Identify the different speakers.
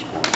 Speaker 1: score.